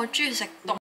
我中意食凍。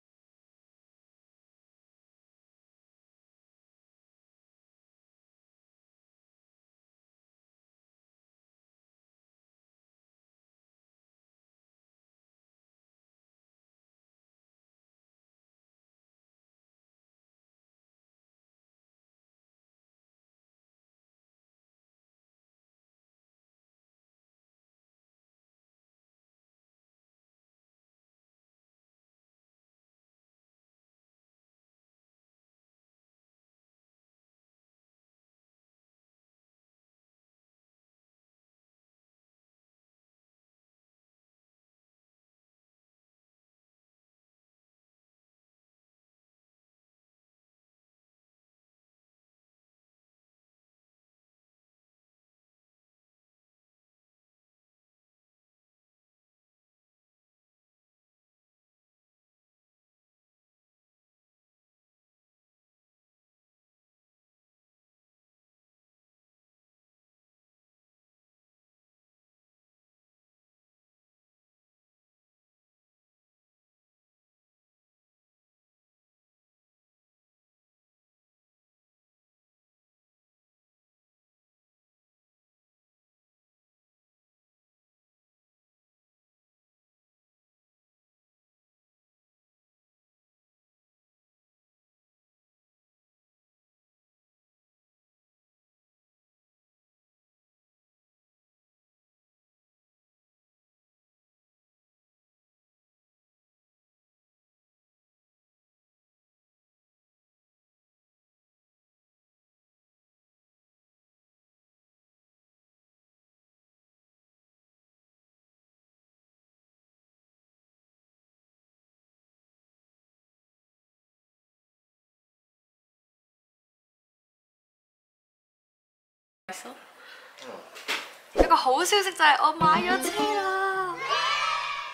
一個好消息就係我買咗車啦！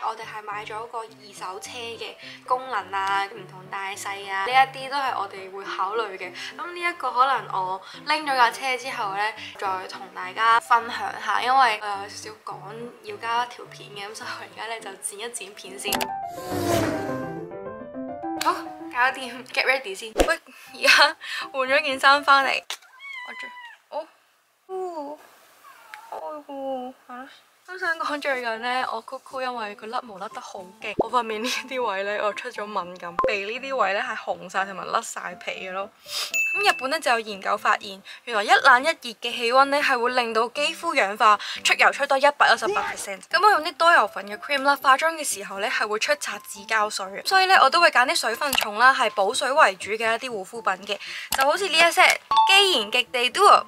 我哋係買咗個二手車嘅功能啊，唔同大細啊，呢一啲都係我哋會考慮嘅。咁呢一個可能我拎咗架車之後呢，再同大家分享下，因為我有少少趕要交一條片嘅，咁所以我而家呢就剪一剪片先。好，搞掂，get ready 先。喂，而家換咗件衫翻嚟，我着， 哦，哦。愛喎，係咯。都想講最近呢，我 Coco 因為佢甩毛甩得好勁，我塊面呢啲位呢，我出咗敏感，鼻呢啲位呢係紅晒同埋甩晒皮嘅咯。咁日本呢就有研究發現，原來一冷一熱嘅氣温呢係會令到肌膚氧化，出油出多一百一十八 percent。咁我用啲多油份嘅 cream 啦，化妝嘅時候呢係會出擦紙膠水，所以呢，我都會揀啲水分重啦，係補水為主嘅一啲護膚品嘅，就好似呢一 set 肌研極地 Duo。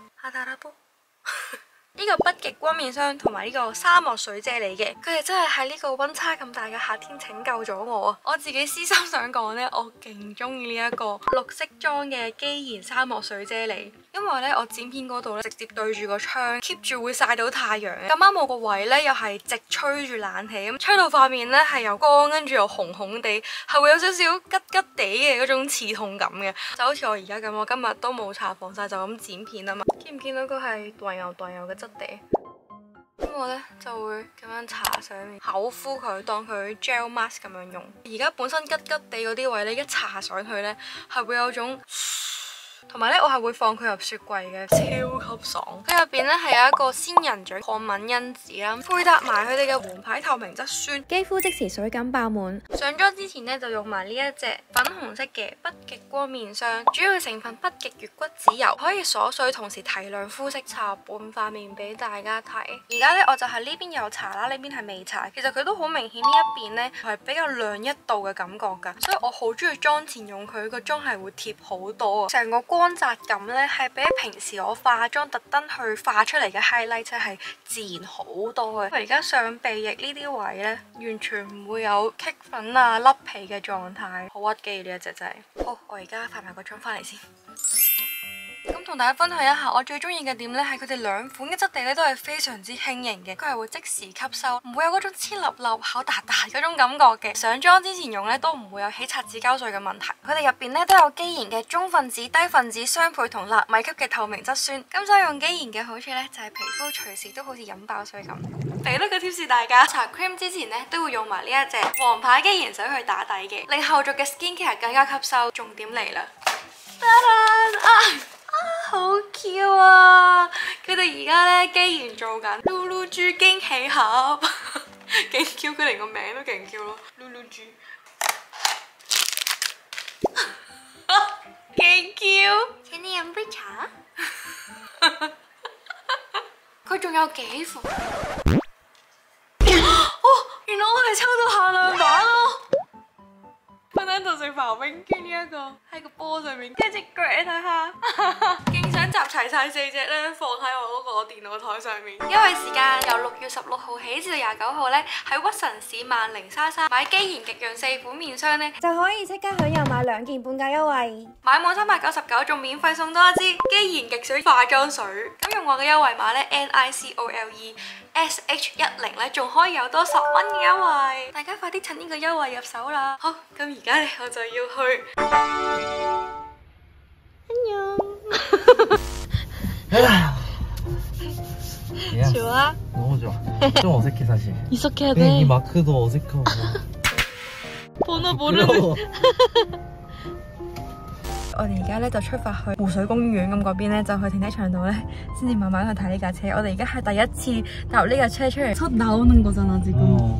呢個北極光面霜同埋呢個沙漠水啫喱嘅，佢哋真係喺呢個溫差咁大嘅夏天拯救咗我啊！我自己私心想講呢，我勁中意呢一個綠色裝嘅肌研沙漠水啫喱， 因為呢，我剪片嗰度呢，直接對住個窗，keep 住會曬到太陽。咁啱我個位呢，又係直吹住冷氣，咁吹到塊面呢，係又乾，跟住又紅紅地，係會有少少吉吉地嘅嗰種刺痛感嘅，就好似我而家咁，我今日都冇搽防曬，就咁剪片啊嘛。見唔見到佢係斷油斷油嘅質地？咁我呢就會咁樣搽上面，口敷佢，當佢 gel mask 咁樣用。而家本身吉吉地嗰啲位呢，一搽上去呢，係會有種。 同埋咧，我係會放佢入雪櫃嘅，超級爽。佢入邊咧係有一個仙人掌抗敏因子啦，配搭埋佢哋嘅黃牌透明質酸，肌膚即時水感爆滿。上妝之前咧就用埋呢一隻粉紅色嘅北極光面霜，主要成分北極月骨子油，可以鎖水同時提亮膚色，搽半塊面俾大家睇。而家咧我就係呢邊有搽啦，呢邊係未搽。其實佢都好明顯呢一邊咧係比較亮一度嘅感覺噶，所以我好中意妝前用佢，個妝係會貼好多啊，成個光。 光澤感咧係比平時我化妝特登去化出嚟嘅 highlight 即係自然好多嘅。我而家上鼻翼呢啲位咧，完全唔會有棘粉啊、甩皮嘅狀態，好屈機呢一隻真係。好，我而家化埋個妝翻嚟先。 咁同大家分享一下，我最中意嘅點呢係佢哋兩款嘅質地咧都係非常之輕盈嘅，佢係會即時吸收，唔會有嗰種黐立立、口大大嗰種感覺嘅。上妝之前用呢都唔會有起擦紙膠水嘅問題。佢哋入邊呢都有基研嘅中分子、低分子雙倍同納米級嘅透明質酸。咁所以用基研嘅好處呢，就係皮膚隨時都好似飲爆水咁。俾多個 tips 大家，搽 cream 之前呢都會用埋呢一隻黃牌基研水去打底嘅，令後續嘅 skin care 更加吸收。重點嚟啦！啊啊， 好 Q 啊！佢哋而家咧既然做緊嚕嚕豬驚喜盒，勁 Q，佢連個名都勁 Q 咯，嚕嚕豬，勁 Q。請你飲杯茶。佢仲有幾款？哦，原來我哋抽到限量版咯！分喺度食刨冰圈呢一個喺個波上面，跟住隻腳你睇下，勁想 集齊晒四隻咧，放喺我嗰個電腦台上面。優惠時間由六月十六號起至到廿九號咧，喺屈臣氏萬寧莎莎買基研極潤四款面霜咧，就可以即刻享有買兩件半價優惠。買滿三百九十九仲免費送多一支基研極水化妝水。咁用我嘅優惠碼咧 N I C O L E S H 一零咧，仲可以有多十蚊嘅優惠。大家快啲趁呢個優惠入手啦！好，咁而家咧我就要去。 야, 좋아? 너무 좋아. 좀 어색해 사실. 이석해야 그냥 이 마크도 어색하고. 번호 부러워. 我哋而家咧就出發去湖水公園咁嗰邊咧，就去停車場度咧，先至慢慢去睇呢架車。我哋而家係第一次搭呢架車出嚟。 첫 나오는 거잖아 지금. 어.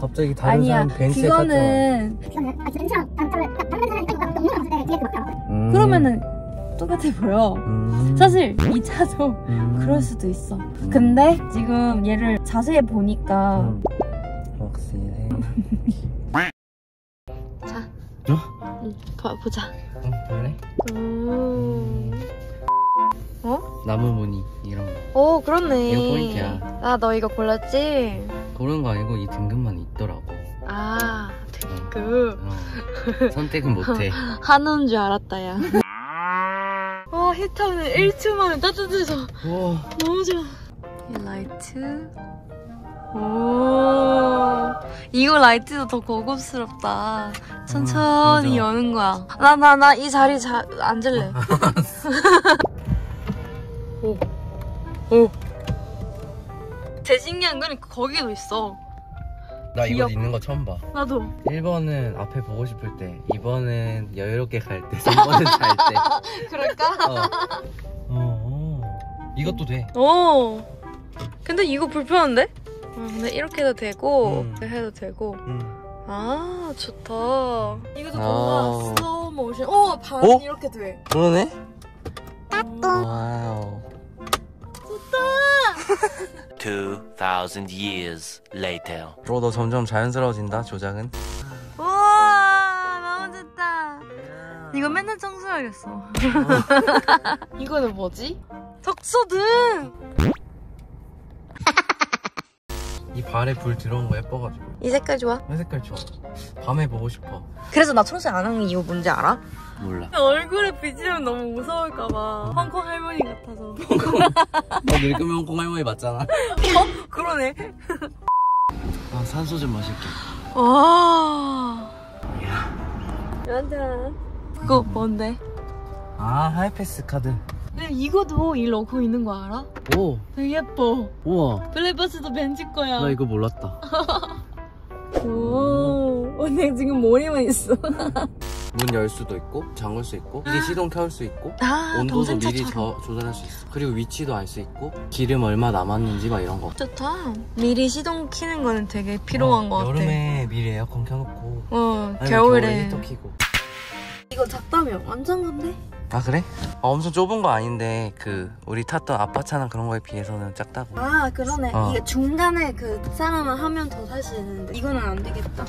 갑자기 다른 아니야. 사람 벤츠에 탔잖아. 그거는 음. 그러면은 똑같아 보여. 음. 사실 이 차도 음. 그럴 수도 있어. 근데 지금 얘를 자세히 보니까 음. 확실해. 자. 어? 응, 봐, 보자. 응, 그래? 음. 나무 무늬 이런 거. 오 그렇네. 이거 포인트야. 아 너 이거 골랐지? 그런 거 아니고 이 등급만 있더라고. 아 등급. 어. 선택은 못해. 한우인 줄 알았다 야. 와 히터는 1초 만에 따뜻해서 우와. 너무 좋아. 이 라이트. 오. 이거 라이트도 더 고급스럽다. 천천히 음. 여는 거야. 나 나 나 이 자리 자 앉을래. 오. 오. 제일 신기한 건 거기도 있어. 나 이거 귀엽- 있는 거 처음 봐. 나도. 1번은 앞에 보고 싶을 때, 2번은 여유롭게 갈 때, 3번은 잘 때. 그럴까? 어. 어, 어. 이것도 돼. 오. 근데 이거 불편한데? 어, 근데 이렇게 해도 되고, 음. 해도 되고. 응. 아, 좋다. 이것도 아. 뭔가 슬로우 모션. 어, 반 어? 이렇게 돼. 그러네? 음. Wow. 2,000 years later. 로, 너 점점 자연스러워진다, 조작은. 우와, 너무 좋다. 이거 맨날 청소해야겠어. 이거는 뭐지? 독서등! 이 발에 불 들어온 거 예뻐가지고. 이 색깔 좋아? 이 색깔 좋아. 밤에 보고 싶어. 그래서 나 청소 안 하는 이유 뭔지 알아? 몰라. 얼굴에 비치면 너무 무서울까봐. 홍콩 할머니 같아서. 너 늙으면 홍콩 할머니 맞잖아. 그러네. 아, 산소 좀 마실게. 와. 맞아. 그거 뭔데? 아, 하이패스 카드. 근데 이거도 이 로고 있는 거 알아? 오, 되게 예뻐. 우와. 블랙버스도 벤츠 거야. 나 이거 몰랐다. 오. 언니 지금 머리만 있어. 문 열 수도 있고 잠글 수 있고 미리 시동 켤 수 있고 아, 온도도 미리 저, 조절할 수 있어 그리고 위치도 알 수 있고 기름 얼마 남았는지 막 이런 거 좋다. 미리 시동 키는 거는 되게 필요한 어, 것 같아. 여름에 미리 에어컨 켜놓고 어, 겨울에. 히터 켜고 이거 작다며? 완전 건데? 아 그래? 어, 엄청 좁은 거 아닌데 그 우리 탔던 아빠 차나 그런 거에 비해서는 작다고 아, 그러네. 어. 이게 중간에 그 사람은 하면 더 살 수 있는데 이거는 안 되겠다.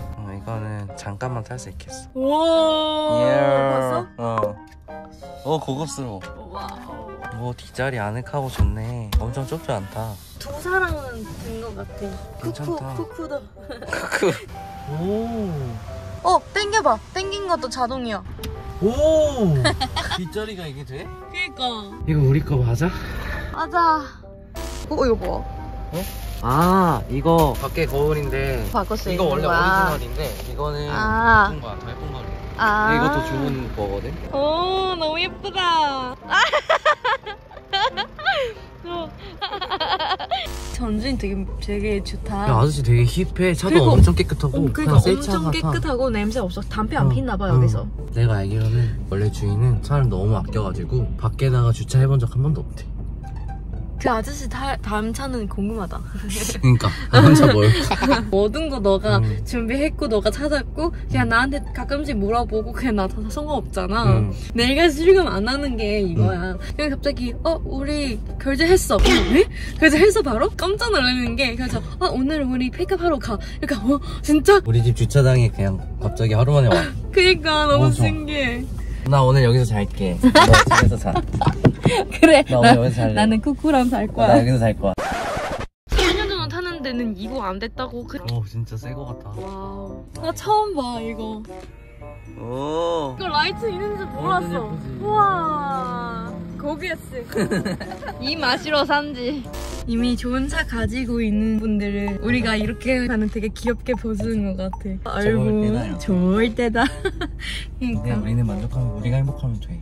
어, 이거는 잠깐만 탈 수 있겠어 와. 벌써? 어. 어 고급스러워 wow. 오 뒷자리 아늑하고 좋네 엄청 좁지 않다 두 사람은 된 것 같아. 괜찮다. 쿠쿠, 쿠쿠도. 크크 오 어, 땡겨봐. 땡긴 것도 자동이야. 오! 뒷자리가 이게 돼? 그니까. 이거 우리 거 맞아? 맞아. 어, 이거 뭐? 아 이거 밖에 거울인데 바꿀 수 이거 원래 거야. 오리지널인데 이거는 아. 예쁜 거야 더 예쁜 거래 아. 이것도 좋은 거거든 오, 너무 예쁘다. 전진 되게 되게 좋다. 야 아저씨 되게 힙해 차도 그리고- 엄청 깨끗하고 음, 그러니까 엄청 차 같아. 깨끗하고 냄새 없어. 담배 안 어, 피나 봐 어. 여기서. 내가 알기로는 원래 주인은 차를 너무 아껴가지고 밖에다가 주차해본 적 한 번도 없대 그 아저씨 다, 다음 차는 궁금하다. 그니까 혼자 뭘까 모든 거 너가 음. 준비했고 너가 찾았고 그냥 나한테 가끔씩 물어보고 그냥 나 다 상관없잖아. 음. 내가 실감 안 하는 게 이거야. 그냥 갑자기 어 우리 결제했어. 어, 왜? 결제했어 바로? 깜짝 놀라는 게 그래서 아 오늘 우리 픽업하러 가. 그러니까 어 진짜? 우리 집 주차장에 그냥 갑자기 하루 만에 와 그니까 너무 어. 신기해. 나 오늘 여기서 잘게. 너 집에서 자. 그래. 나 오늘 여기서 잘래. 나는 쿠쿠랑 살 거야. 여기서 잘 거야. 4년 전에 타는 데는 이거 안 됐다고. 그... 오 진짜 새 거 같다. Wow. 나 처음 봐 이거. 오. 이거 라이트 있는지 몰랐어. 예쁘지? 우와. 고비였어. 이 마시러 산지. 이미 좋은 차 가지고 있는 분들을 우리가 이렇게 하면 되게 귀엽게 보여주는 것 같아. 좋을 때다, 야. 좋을 때다. 그러니까. 우리는 만족하면 우리가 행복하면 돼.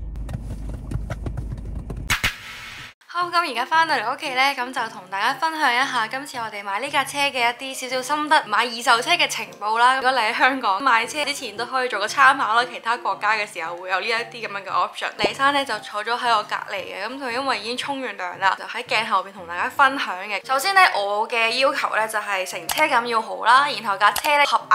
好，咁而家翻到嚟屋企呢，咁就同大家分享一下今次我哋買呢架車嘅一啲少少心得，買二手車嘅情報啦。如果你喺香港買車之前都可以做個參考啦，其他國家嘅時候會有呢一啲咁樣嘅 option。李生呢就坐咗喺我隔離嘅，咁佢因為已經沖完涼啦，就喺鏡後邊同大家分享嘅。首先呢，我嘅要求呢就係乘車感要好啦，然後架車呢合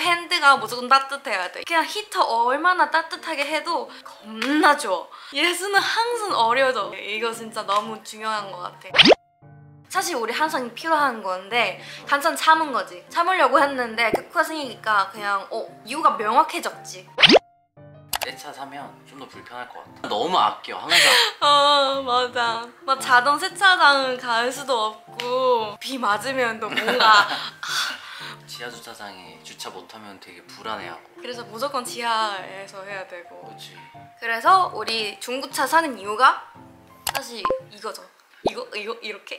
핸드가 무조건 따뜻해야 돼. 그냥 히터 얼마나 따뜻하게 해도 겁나 좋아. 예수는 항상 어려져. 이거 진짜 너무 중요한 것 같아. 사실 우리 항상 필요한 건데 항상 참은 거지. 참으려고 했는데 크쿠가 생기니까 그냥 어 이유가 명확해졌지. 새차 사면 좀 더 불편할 것 같아. 너무 아껴 항상. 어 맞아. 막 자동 세차장은 갈 수도 없고 비 맞으면 또 뭔가 지하 주차장에 주차 못하면 되게 불안해하고. 그래서 무조건 지하에서 해야 되고. 그렇지. 그래서 우리 중고차 사는 이유가 사실 이거죠. 이거 이거 이렇게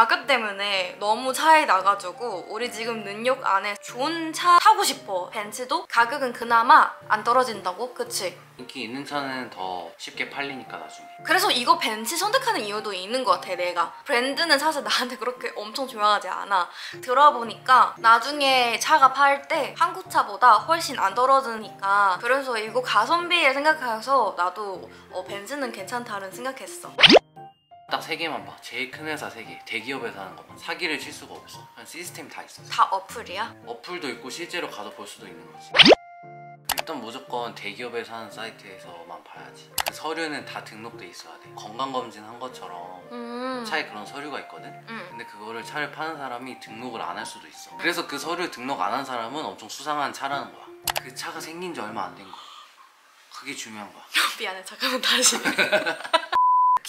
가격 때문에 너무 차이 나가지고 우리 지금 능력 안에 좋은 차 타고 싶어. 벤츠도 가격은 그나마 안 떨어진다고, 그치? 인기 있는 차는 더 쉽게 팔리니까 나중에. 그래서 이거 벤츠 선택하는 이유도 있는 것 같아 내가 브랜드는 사실 나한테 그렇게 엄청 중요하지 않아 들어보니까 나중에 차가 팔 때 한국 차보다 훨씬 안 떨어지니까 그래서 이거 가성비를 생각해서 나도 어, 벤츠는 괜찮다는 생각했어 딱 세 개만 봐. 제일 큰 회사 세 개. 대기업에서 하는 것만. 사기를 칠 수가 없어. 그냥 시스템 다 있어. 다 어플이야? 어플도 있고 실제로 가서 볼 수도 있는 거지. 일단 무조건 대기업에서 하는 사이트에서만 봐야지. 그 서류는 다 등록돼 있어야 돼. 건강검진 한 것처럼 음, 차에 그런 서류가 있거든. 음. 근데 그거를 차를 파는 사람이 등록을 안 할 수도 있어. 그래서 그 서류 등록 안 한 사람은 엄청 수상한 차라는 거야. 그 차가 생긴 지 얼마 안 된 거. 그게 중요한 거야. 미안해 잠깐만 다시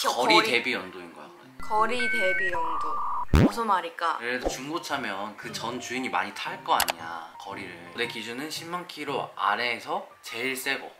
거리 대비 연도인 거야. 거리 대비 용도 무슨 말일까? 예를 들어 중고차면 그 전 주인이 많이 탈 거 아니야 거리를 내 기준은 10만 킬로 아래에서 제일 세고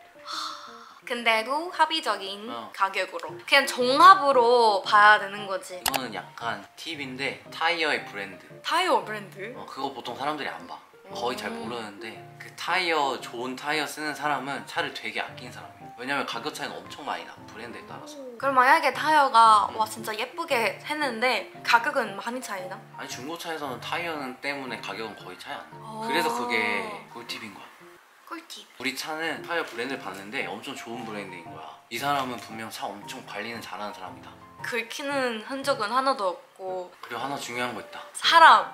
근데도 합리적인 어. 가격으로 그냥 종합으로 봐야 되는 거지 이거는 약간 팁인데 타이어의 브랜드. 타이어 브랜드 어, 그거 보통 사람들이 안 봐. 거의 잘 음. 모르는데 그 타이어 좋은 타이어 쓰는 사람은 차를 되게 아낀 사람이에요. 왜냐면 가격 차이가 엄청 많이 나. 브랜드에 따라서. 그럼 만약에 타이어가 와 진짜 예쁘게 했는데 가격은 많이 차이나? 아니 중고차에서는 타이어는 때문에 가격은 거의 차이 안 나. 어. 그래서 그게 꿀팁인 거야. 꿀팁 우리 차는 타이어 브랜드를 봤는데 엄청 좋은 브랜드인 거야. 이 사람은 분명 차 엄청 관리는 잘하는 사람이다. 긁히는 흔적은 하나도 없고 그리고 하나 중요한 거 있다. 사람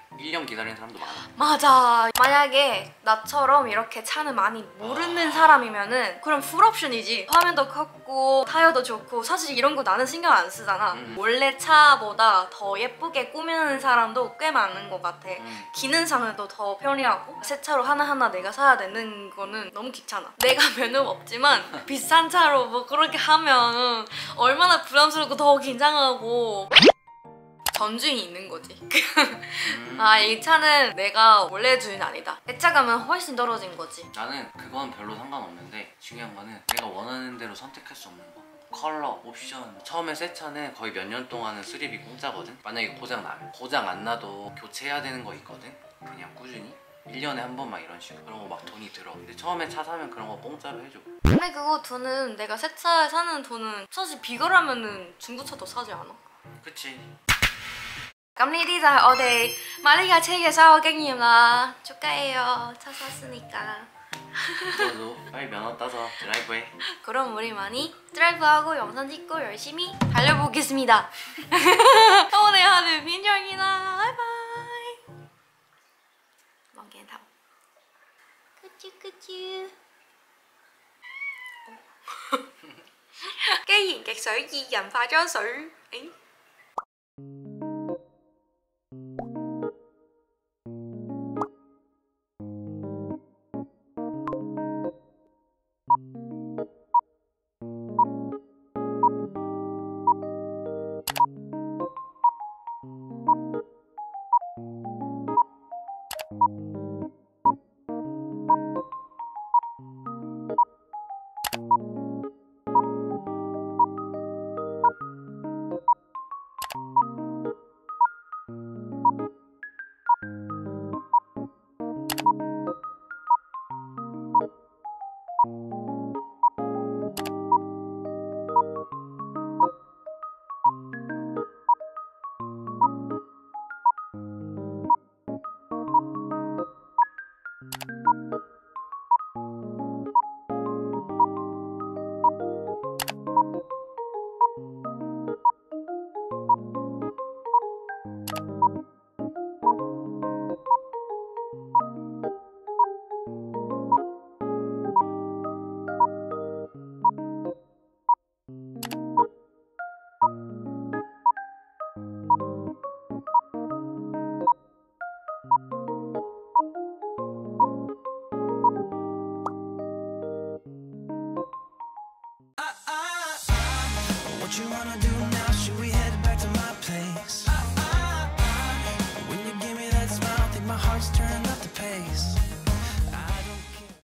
1년 기다리는 사람도 많아 맞아. 만약에 나처럼 이렇게 차는 많이 모르는 사람이면은 그럼 풀옵션이지. 화면도 컸고 타이어도 좋고 사실 이런 거 나는 신경 안 쓰잖아. 음. 원래 차보다 더 예쁘게 꾸미는 사람도 꽤 많은 것 같아. 음. 기능상으로도 더 편리하고 새 차로 하나하나 내가 사야 되는 거는 너무 귀찮아. 내가 면허 없지만 비싼 차로 뭐 그렇게 하면 얼마나 부담스럽고 더 긴장하고 전주인이 있는 거지. 음. 아, 이 차는 내가 원래 주인 아니다. 애착감은 훨씬 떨어진 거지. 나는 그건 별로 상관없는데 중요한 거는 내가 원하는 대로 선택할 수 없는 거 컬러, 옵션 처음에 새 차는 거의 몇 년 동안은 수리비 공짜거든 만약에 고장 나면 고장 안 나도 교체해야 되는 거 있거든 그냥 꾸준히 1년에 한 번만 이런 식으로 그런 거 막 돈이 들어 근데 처음에 차 사면 그런 거 공짜로 해줘 근데 그거 돈은 내가 새 차에 사는 돈은 사실 비교하면은 중고차도 사지 않아. 그치 咁呢啲就係我哋買呢架車嘅所有經驗啦。祝雞요 차 샀으니까. 너도 빨리 면허 따서 드라이브해 그럼 우리 많이 드라이브하고 영상 찍고 열심히 달려보겠습니다. 오늘 하는 민정이나 바이바이.望鏡頭。咕啾咕啾。既然極水二人化妝水，誒。What